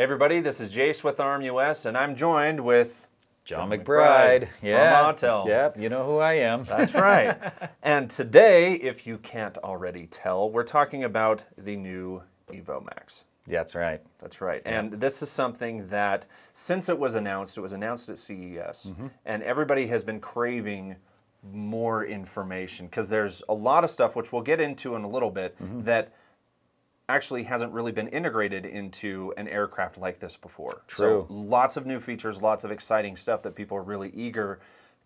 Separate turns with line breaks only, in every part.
Hey everybody, this is Jace with RMUS, and I'm joined with
Jon, McBride.
Yeah. From Autel.
Yep, you know who I am.
That's right. and today, if you can't already tell, we're talking about the new Evo Max.
That's right.
That's right. Yeah. And this is something that, since it was announced, it was announced at CES, mm-hmm. and everybody has been craving more information because there's a lot of stuff, which we'll get into in a little bit, mm-hmm. that actually hasn't really been integrated into an aircraft like this before.
True.
So lots of new features, lots of exciting stuff that people are really eager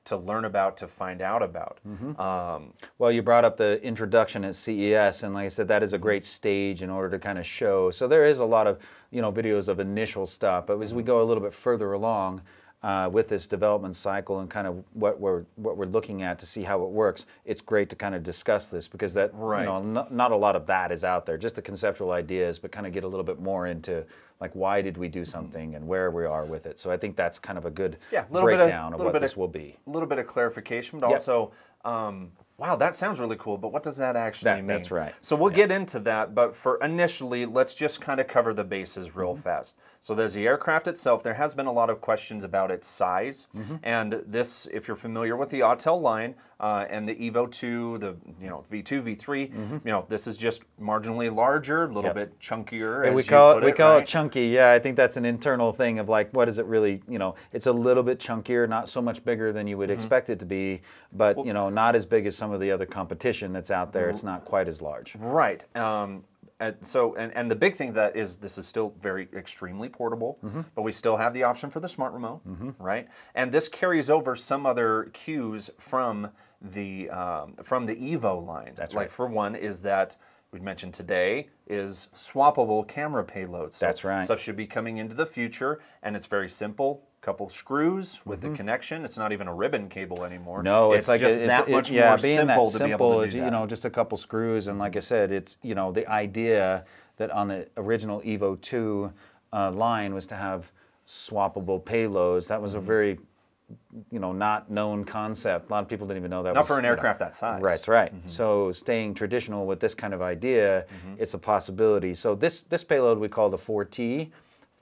to learn about, to find out about. Mm-hmm. Um,
well, you brought up the introduction at CES, and like I said, that is a great stage in order to kind of show. So there is a lot of you know videos of initial stuff, but as we go a little bit further along, uh, with this development cycle and kind of what we're what we're looking at to see how it works, it's great to kind of discuss this because that right. you know not, not a lot of that is out there, just the conceptual ideas, but kind of get a little bit more into like why did we do something and where we are with it. So I think that's kind of a good yeah, little breakdown bit of, of what this of, will be.
A little bit of clarification, but yep. also. Um, wow, that sounds really cool, but what does that actually
that,
mean?
That's right.
So we'll yeah. get into that, but for initially, let's just kind of cover the bases real mm-hmm. fast. So there's the aircraft itself. There has been a lot of questions about its size, mm-hmm. and this, if you're familiar with the Autel line uh, and the Evo 2, the you know V2, V3, mm-hmm. you know this is just marginally larger, a little yep. bit chunkier.
we call
it,
we
it,
call
right?
it chunky. Yeah, I think that's an internal thing of like what is it really? You know, it's a little bit chunkier, not so much bigger than you would mm-hmm. expect it to be, but well, you know, not as big as some of the other competition that's out there. It's not quite as large.
Right. Um, and so and, and the big thing that is this is still very extremely portable mm-hmm. but we still have the option for the smart remote mm-hmm. right and this carries over some other cues from the um, from the evo line
that's
like
right.
for one is that we mentioned today is swappable camera payloads
so that's right
stuff should be coming into the future and it's very simple couple screws with mm-hmm. the connection. It's not even a ribbon cable anymore.
No, it's,
it's
like
just
a,
that
it,
much
yeah,
more
being
simple
that
to
simple,
be able to do
You
that.
know, just a couple screws, and like I said, it's you know the idea that on the original Evo 2 uh, line was to have swappable payloads. That was mm-hmm. a very you know, not known concept. A lot of people didn't even know that.
Not
was,
for an aircraft
know.
that size.
Right, that's right. Mm-hmm. So staying traditional with this kind of idea, mm-hmm. it's a possibility. So this this payload we call the 4T.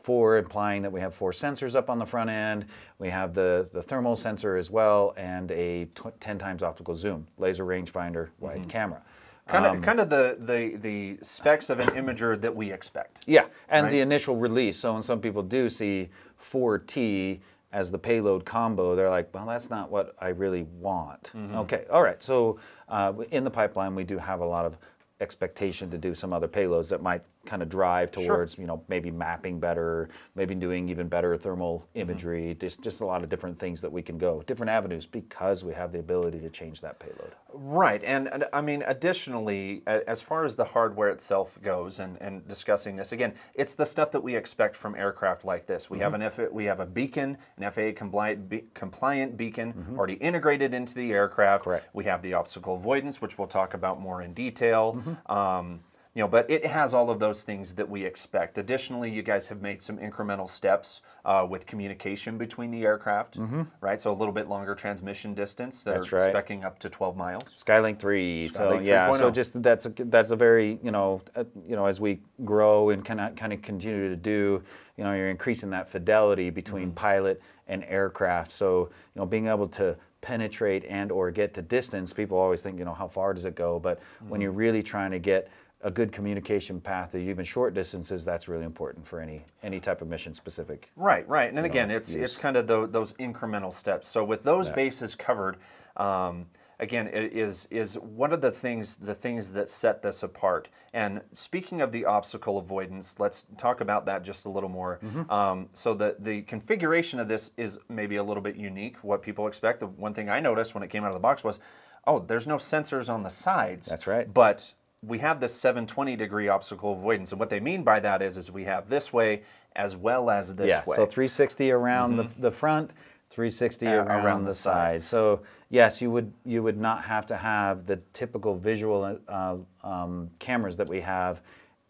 Four implying that we have four sensors up on the front end. We have the, the thermal sensor as well, and a tw- 10 times optical zoom, laser rangefinder, wide mm-hmm. camera.
Kind of, um, kind of the, the, the specs of an imager that we expect.
Yeah, and right? the initial release. So when some people do see 4T as the payload combo, they're like, well, that's not what I really want. Mm-hmm. Okay, all right. So uh, in the pipeline, we do have a lot of expectation to do some other payloads that might kind of drive towards sure. you know maybe mapping better maybe doing even better thermal mm-hmm. imagery mm-hmm. just just a lot of different things that we can go different avenues because we have the ability to change that payload
right and, and i mean additionally as far as the hardware itself goes and, and discussing this again it's the stuff that we expect from aircraft like this we mm-hmm. have an F, we have a beacon an FAA compliant be, compliant beacon mm-hmm. already integrated into the aircraft
Correct.
we have the obstacle avoidance which we'll talk about more in detail mm-hmm. um, you know, but it has all of those things that we expect. Additionally, you guys have made some incremental steps uh, with communication between the aircraft, mm-hmm. right? So a little bit longer transmission distance. They're
that's right.
specking up to 12 miles.
Skylink 3. Skylink so yeah, so just that's a, that's a very you know uh, you know as we grow and kind of kind of continue to do, you know, you're increasing that fidelity between mm-hmm. pilot and aircraft. So you know, being able to penetrate and or get to distance, people always think you know how far does it go, but mm-hmm. when you're really trying to get a good communication path even short distances, that's really important for any any type of mission specific.
Right, right. And again, know, it's use. it's kind of the, those incremental steps. So with those yeah. bases covered, um, again, it is is one of the things the things that set this apart. And speaking of the obstacle avoidance, let's talk about that just a little more. Mm-hmm. Um, so the the configuration of this is maybe a little bit unique. What people expect. The one thing I noticed when it came out of the box was, oh, there's no sensors on the sides.
That's right.
But we have this 720 degree obstacle avoidance. And what they mean by that is, is we have this way as well as this
yeah,
way.
So 360 around mm-hmm. the, the front, 360 uh, around, around, the, the side. So yes, you would you would not have to have the typical visual uh, um, cameras that we have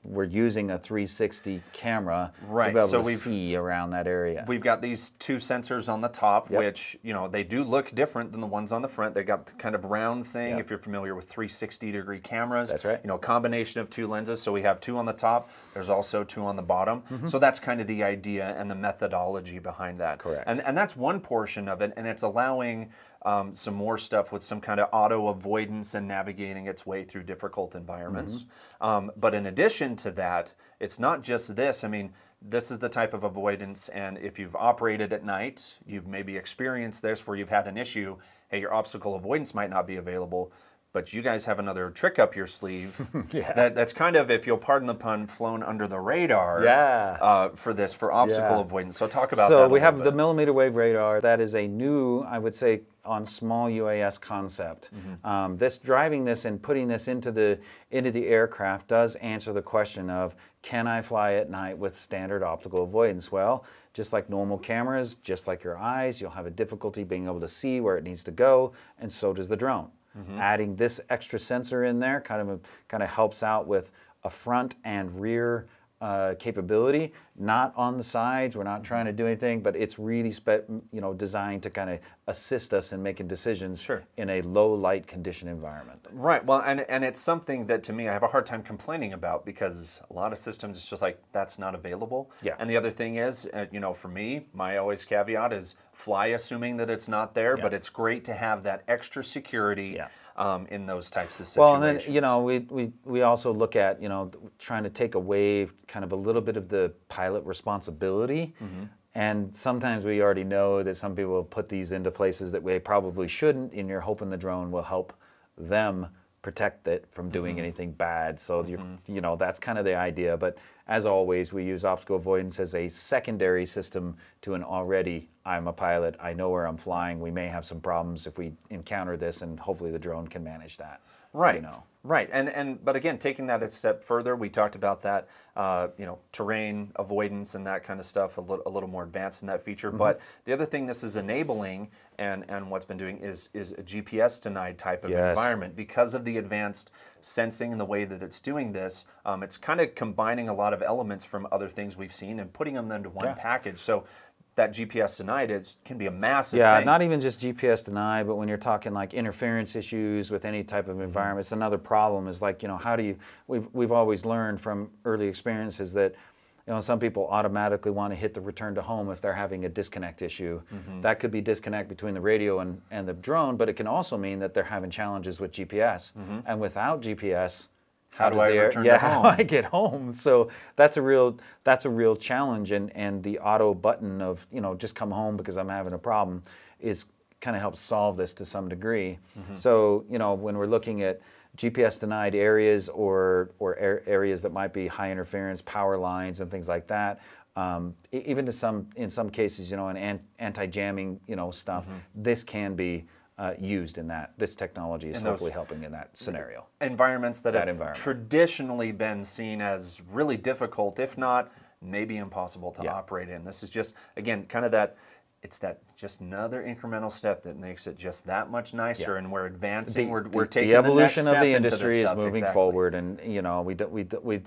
we're using a 360 camera
Right,
to be able
so
to
we've-
see around that area.
We've got these two sensors on the top,
Yep.
which you know they do look different than the ones on the front. They got the kind of round thing.
Yep.
If you're familiar with 360 degree cameras,
That's right.
You know, combination of two lenses. So we have two on the top. There's also two on the bottom.
Mm-hmm.
So that's kind of the idea and the methodology behind that.
Correct.
And and that's one portion of it, and it's allowing. Um, some more stuff with some kind of auto avoidance and navigating its way through difficult environments.
Mm-hmm.
Um, but in addition to that, it's not just this. I mean, this is the type of avoidance, and if you've operated at night, you've maybe experienced this where you've had an issue. Hey, your obstacle avoidance might not be available, but you guys have another trick up your sleeve.
Yeah.
that, that's kind of, if you'll pardon the pun, flown under the radar.
Yeah.
Uh, for this, for obstacle
Yeah.
avoidance. So talk about
so we have the millimeter wave radar. That is a new, I would say, on small UAS concept.
Mm-hmm.
Um, this driving this and putting this into the into the aircraft does answer the question of can I fly at night with standard optical avoidance? Well, just like normal cameras, just like your eyes, you'll have a difficulty being able to see where it needs to go, and so does the drone.
Mm-hmm.
Adding this extra sensor in there kind of kind of helps out with a front and rear uh, capability, not on the sides. We're not trying to do anything, but it's really you know designed to kind of assist us in making decisions
Sure.
in a low light condition environment.
Right. Well, and and it's something that to me I have a hard time complaining about because a lot of systems it's just like that's not available.
Yeah.
And the other thing is, uh, you know, for me, my always caveat is fly assuming that it's not there, but it's great to have that extra security
Yeah.
Um, in those types of situations.
Well, and then you know we, we we also look at you know trying to take away kind of a little bit of the pilot responsibility.
Mm-hmm.
And sometimes we already know that some people have put these into places that we probably shouldn't, and you're hoping the drone will help them protect it from doing
Mm-hmm.
anything bad. So you you know that's kind of the idea. But as always, we use obstacle avoidance as a secondary system to an already I'm a pilot. I know where I'm flying. We may have some problems if we encounter this, and hopefully the drone can manage that.
Right.
You know.
Right. And and but again, taking that a step further, we talked about that. Uh, you know, terrain avoidance and that kind of stuff. A little a little more advanced in that feature.
Mm-hmm.
But the other thing this is enabling and and what's been doing is is a GPS denied type of
Yes.
environment because of the advanced sensing and the way that it's doing this. Um, it's kind of combining a lot of elements from other things we've seen and putting them into one
Yeah.
package. So that GPS denied is can be a massive
Yeah,
thing.
not even just GPS deny, but when you're talking like interference issues with any type
Mm-hmm.
of environment, it's another problem. Is like you know how do you? We've we've always learned from early experiences that. You know, some people automatically want to hit the return to home if they're having a disconnect issue.
Mm-hmm.
That could be disconnect between the radio and, and the drone, but it can also mean that they're having challenges with GPS. And without GPS,
Mm-hmm. How do I
the
return to
yeah, how do I get home? So that's a real that's a real challenge, and and the auto button of you know just come home because I'm having a problem is kind of helps solve this to some degree.
Mm-hmm.
So you know when we're looking at GPS denied areas or or ar- areas that might be high interference power lines and things like that. Um, even to some in some cases, you know, an an- anti-jamming, you know, stuff.
Mm-hmm.
This can be uh, used in that. This technology is hopefully helping in that scenario.
environments that,
That
have
environment.
traditionally been seen as really difficult, if not maybe impossible to
Yeah.
operate in. This is just again kind of that. It's that just another incremental step that makes it just that much nicer,
Yeah.
and we're advancing. we're,
the,
we're
the
taking
evolution
the
of the
step into this
industry is
stuff.
moving
Exactly.
forward, and you know we do, we do, we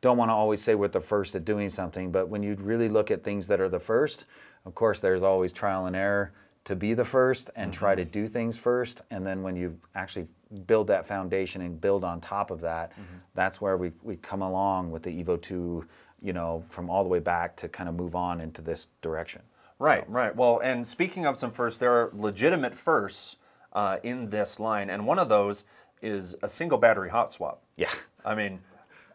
don't want to always say we're the first at doing something, but when you really look at things that are the first, of course, there's always trial and error to be the first and try
Mm-hmm.
to do things first, and then when you actually build that foundation and build on top of that,
Mm-hmm.
that's where we we come along with the Evo two, you know, from all the way back to kind of move on into this direction.
Right, right. Well, and speaking of some firsts, there are legitimate firsts uh, in this line, and one of those is a single battery hot swap.
Yeah.
I mean,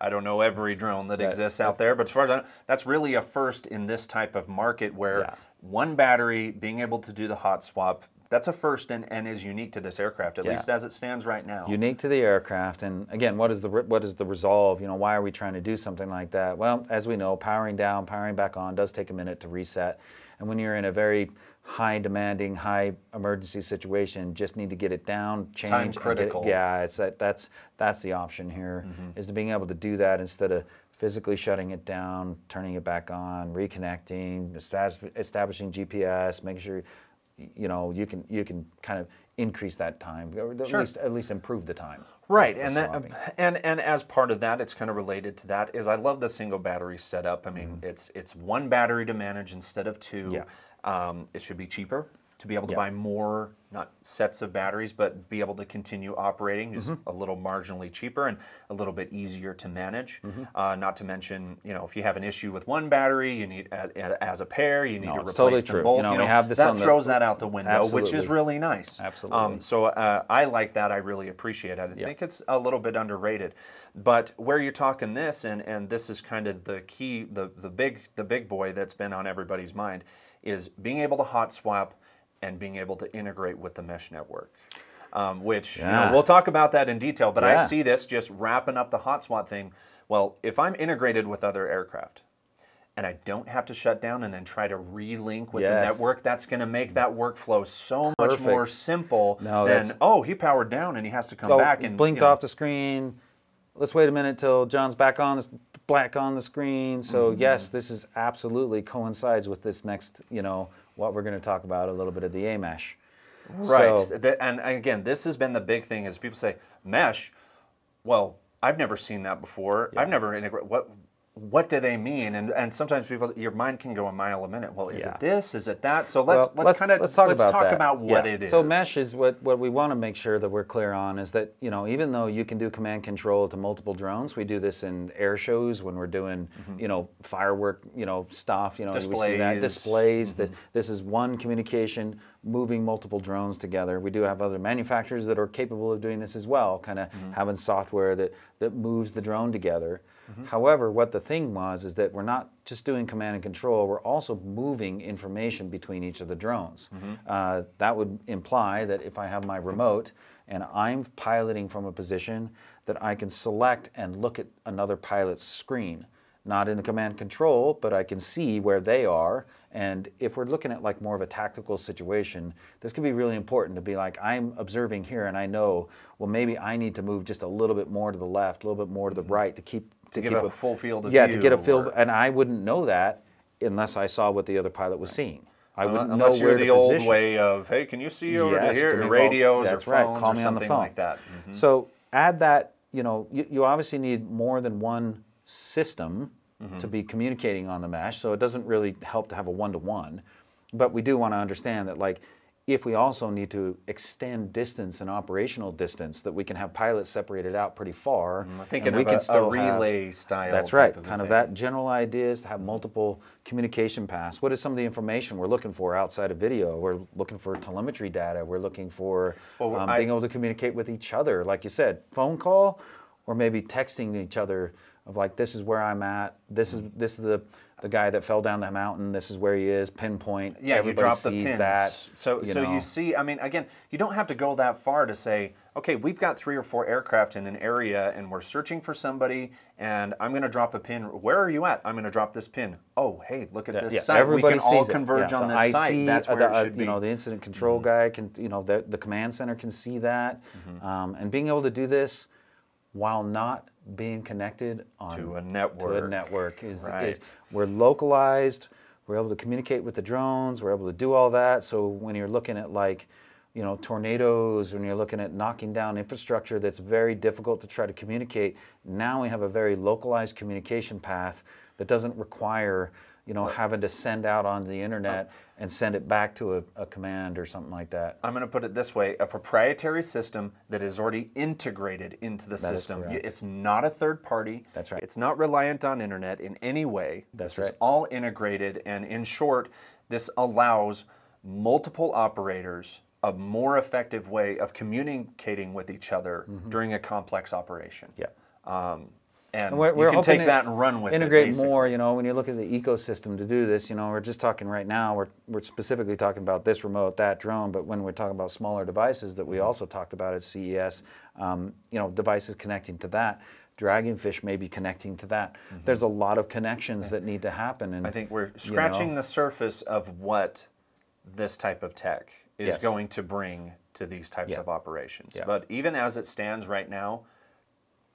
I don't know every drone that
That-
exists out there, but as far as I know, that's really a first in this type of market where
Yeah.
one battery being able to do the hot swap, that's a first and, and is unique to this aircraft, at
Yeah.
least as it stands right now.
unique to the aircraft and again what is the what is the resolve you know why are we trying to do something like that well as we know powering down powering back on does take a minute to reset and when you're in a very high demanding high emergency situation just need to get it down change and get it-
critical.
yeah it's that that's that's the option here mm-hmm. is to being able to do that instead of physically shutting it down turning it back on reconnecting estab- establishing gps making sure you know, you can you can kind of increase that time, or at
Sure.
least at least improve the time.
Right, and that, and and as part of that, it's kind of related to that. Is I love the single battery setup. I mean,
Mm-hmm.
it's it's one battery to manage instead of two.
Yeah.
Um, it should be cheaper to be able to
Yeah.
buy more, not sets of batteries, but be able to continue operating. Just
Mm-hmm.
a little marginally cheaper and a little bit easier to manage.
Mm-hmm.
Uh, not to mention, you know, if you have an issue with one battery, you need a- as a pair, you need
No,
to replace
totally
them
true.
both.
You know, we have this
that
on the-
throws that out the window, which is really nice.
Absolutely.
Um, so uh, I like that. I really appreciate it. I think it's a little bit underrated. But where you're talking this, and, and this is kind of the key, the, the big the big boy that's been on everybody's mind, is being able to hot swap and being able to integrate with the mesh network. Um, which you know, we'll talk about that in detail. But I see this just wrapping up the hot swap thing. Well, if I'm integrated with other aircraft, and I don't have to shut down and then try to relink with the network, that's going to make that workflow so much more simple
No,
than
that's-
oh he powered down and he has to come
Oh,
back and
blinked
you know,
off the screen. Let's wait a minute till Jon's back on this black on the screen. So
Mm-hmm.
yes, this is absolutely coincides with this next, you know, what we're going to talk about a little bit of the AMesh.
right.
So-
and again, this has been the big thing is people say mesh. Well, I've never seen that before. I've never integrated. What what do they mean? And and sometimes people, your mind can go a mile a minute. Well, is
Yeah.
it this? Is it that? So let's
Well,
let's, kind of
let's talk about that.
about what
Yeah.
it is.
So mesh is what what we want to make sure that we're clear on is that you know even though you can do command control to multiple drones, we do this in air shows when we're doing you know firework you know stuff. You know we see that.
Displays.
displays. That this is one communication moving multiple drones together. We do have other manufacturers that are capable of doing this as well, kind of
Mm-hmm.
having software that that moves the drone together. Mm-hmm. However, what the thing was is that we're not just doing command and control, we're also moving information between each of the drones. Mm-hmm. Uh, that would imply that if I have my remote and I'm piloting from a position, that I can select and look at another pilot's screen. Not in the command control, but I can see where they are. And if we're looking at like more of a tactical situation, this could be really important to be like, I'm observing here and I know, well, maybe I need to move just a little bit more to the left, a little bit more to the mm-hmm. right to keep
To
keep
give a full field of
yeah, to get a
or-
and I wouldn't know that unless I saw what the other pilot was seeing. I wouldn't
Unless
know
you're
where
the
to
old
position.
way of hey, can you see over
Yes,
to here?
can
Radios
that's
or
right, call
or
me on the
something
phone.
like that. Mhm.
So add that. You know, you, you obviously need more than one system
Mm-hmm.
to be communicating on the mesh. So it doesn't really help to have a one-to-one, but we do want to understand that like. If we also need to extend distance and operational distance, that we can have pilots separated out pretty far,
Mm, thinking
and we can
a, a
still have-
relay style.
that's right.
Of
kind of
thing.
that general idea is to have multiple communication paths. What is some of the information we're looking for outside of video? We're looking for telemetry data. We're looking for
Well,
um,
I-
being able to communicate with each other, like you said, phone call, or maybe texting each other of like, this is where I'm at. This is this is the the guy that fell down the mountain. This is where he is. Pinpoint.
Yeah,
Everybody
you drop the pins.
that.
so, so
know.
you see, I mean, again, you don't have to go that far to say, okay, we've got three or four aircraft in an area, and we're searching for somebody, and I'm going to drop a pin. Where are you at? I'm going to drop this pin. Oh, hey, look at this
yeah,
site. We
everybody
can all converge
Yeah,
on this
IC,
site. That's
uh,
where
the, uh,
it should be. Mm-hmm.
You know, the incident control guy can, you know, the, the command center can see that,
Mm-hmm.
um, and being able to do this while not being connected on
To a network.
to a
network.
is,
Right.
we're localized. We're able to communicate with the drones. We're able to do all that. So when you're looking at like, you know, tornadoes, when you're looking at knocking down infrastructure that's very difficult to try to communicate, now we have a very localized communication path that doesn't require, you know, having to send out on the internet and send it back to a, a command or something like that.
I'm going to put it this way: a proprietary system that is already integrated into the
That
system. It's not a third party.
That's right.
It's not reliant on internet in any way.
That's
this
right.
is all integrated, and in short, this allows multiple operators a more effective way of communicating with each other during a complex operation.
Yeah.
Um, and
we're, we're
can take that and run with
integrate
it. Integrate
more. You know, when you look at the ecosystem to do this, you know, we're just talking right now. We're we're specifically talking about this remote, that drone, but when we're talking about smaller devices that we also talked about at CES, um, you know, devices connecting to that. Dragonfish may be connecting to that. There's a lot of connections that need to happen, and.
I think we're
you
scratching
know,
the surface of what this type of tech is
Yes.
going to bring to these types
Yeah.
of operations.
Yeah.
But even as it stands right now,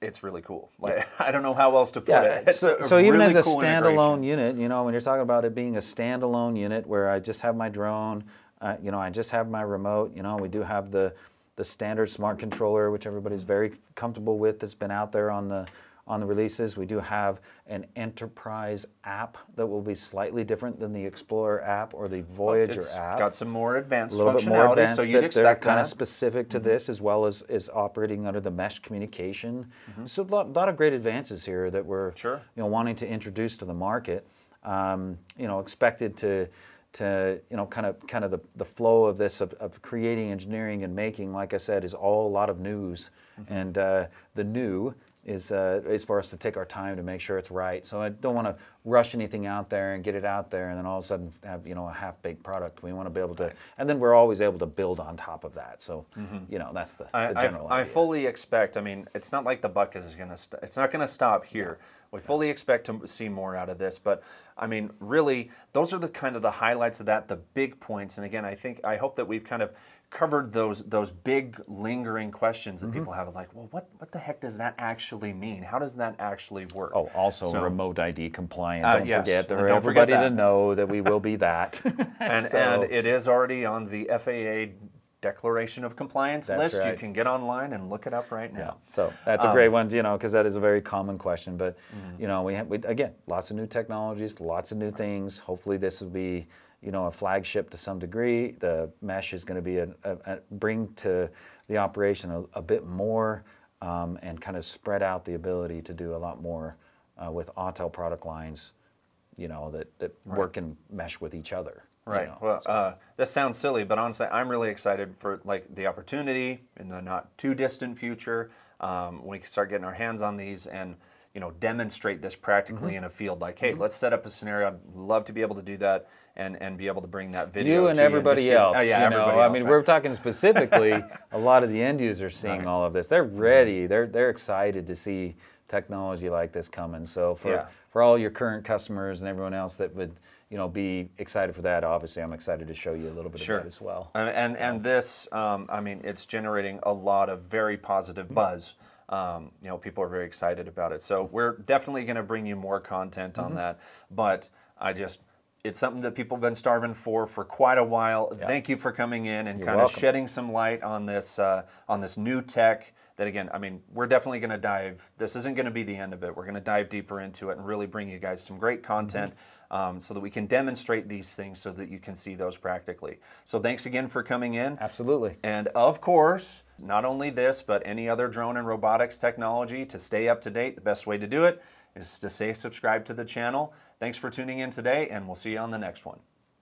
it's really cool. Like I don't know how else to put
Yeah,
it.
So, so even
really
as a
cool
standalone unit, you know, when you're talking about it being a standalone unit where I just have my drone, uh, you know, I just have my remote. You know, we do have the the standard smart controller, which everybody's very comfortable with. That's been out there on the on the releases. We do have an enterprise app that will be slightly different than the Explorer app or the Voyager
It's
app.
got some more advanced
a little bit more advanced.
so you'd
they're kind of specific to this, as well as is operating under the mesh communication.
Mm-hmm.
So a lot, lot of great advances here that we're
Sure.
you know wanting to introduce to the market. Um, you know, expected to to you know kind of kind of the, the flow of this of, of creating engineering and making like i said is all a lot of news
Mm-hmm.
and uh, the new is uh, is for us to take our time to make sure it's right so i don't want to rush anything out there and get it out there and then all of a sudden have you know a half baked product we want to be able to and then we're always able to build on top of that so you know that's the,
I,
the general
I
idea.
fully expect. I mean, it's not like the buck is going to. St- it's not going to stop here. We fully expect to see more out of this. But I mean, really, those are the kind of the highlights of that, the big points. And again, I think I hope that we've kind of covered those those big lingering questions that
Mm-hmm.
people have. Like, well, what what the heck does that actually mean? How does that actually work?
Oh, also
So-
remote ID compliant.
Uh,
don't
yes,
forget for
don't forget
everybody to know that we will be that.
and
So-
and it is already on the FAA Declaration of Compliance
That's
list. You can get online and look it up right now.
Yeah, so that's a
Um,
great one, you know, because that is a very common question. But
Mm-hmm.
you know, we, have, we again, lots of new technologies, lots of new things. Hopefully, this will be, you know, a flagship to some degree. The mesh is going to be a, a, a bring to the operation a, a bit more um, and kind of spread out the ability to do a lot more uh, with Autel product lines, you know, that that work and mesh with each other. you
Right.
know,
well,
so.
uh, this sounds silly, but honestly, I'm really excited for like the opportunity in the not too distant future um, when we can start getting our hands on these and you know demonstrate this practically
Mm-hmm.
in a field. Like, hey, let's set up a scenario. I'd love to be able to do that and and be able to bring that video.
you and
to
everybody else.
Oh, yeah,
you know,
everybody
I mean,
right.
we're talking specifically. a lot of the end users seeing
Right.
all of this. They're ready. They're they're excited to see technology like this coming. So for
Yeah.
for all your current customers and everyone else that would you know be excited for that, obviously, I'm excited to show you a little bit
Sure.
of that as well.
And and, and this, um, I mean, it's generating a lot of very positive
Mm-hmm.
Um, you know, people are very excited about it. So we're definitely going to bring you more content
Mm-hmm.
on that. But I just, it's something that people have been starving for for quite a while. Thank you for coming in and
You're
kind of shedding some light on this uh, on this new tech. That again, I mean, we're definitely going to dive. This isn't going to be the end of it. We're going to dive deeper into it and really bring you guys some great content, um, so that we can demonstrate these things, so that you can see those practically. So thanks again for coming in.
Absolutely.
And of course, not only this, but any other drone and robotics technology to stay up to date, the best way to do it is to stay subscribed to the channel. Thanks for tuning in today, and we'll see you on the next one.